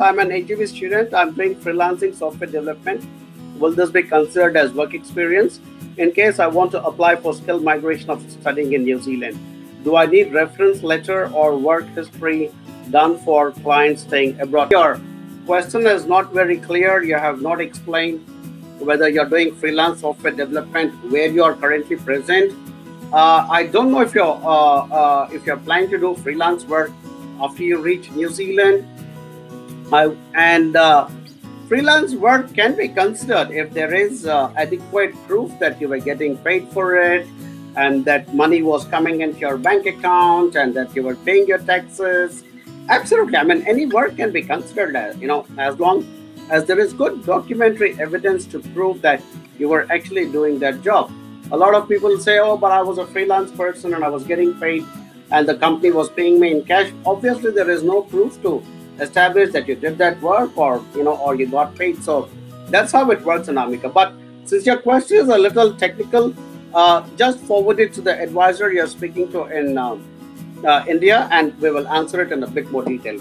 I'm an HEB student. I'm doing freelancing software development. Will this be considered as work experience? In case I want to apply for skill migration of studying in New Zealand, do I need reference letter or work history done for clients staying abroad? Your question is not very clear. You have not explained whether you're doing freelance software development, where you are currently present. Uh, I don't know if you're uh, uh, if you're planning to do freelance work after you reach New Zealand. And uh, freelance work can be considered if there is uh, adequate proof that you were getting paid for it and that money was coming into your bank account and that you were paying your taxes. Absolutely. I mean any work can be considered as you know as long as there is good documentary evidence to prove that you were actually doing that job. A lot of people say oh but i was a freelance person and i was getting paid and the company was paying me in cash. Obviously there is no proof to establish that you did that work or you know or you got paid. So that's how it works in amica. But since your question is a little technical uh, just forward it to the advisor you're speaking to in um, uh, india and we will answer it in a bit more detail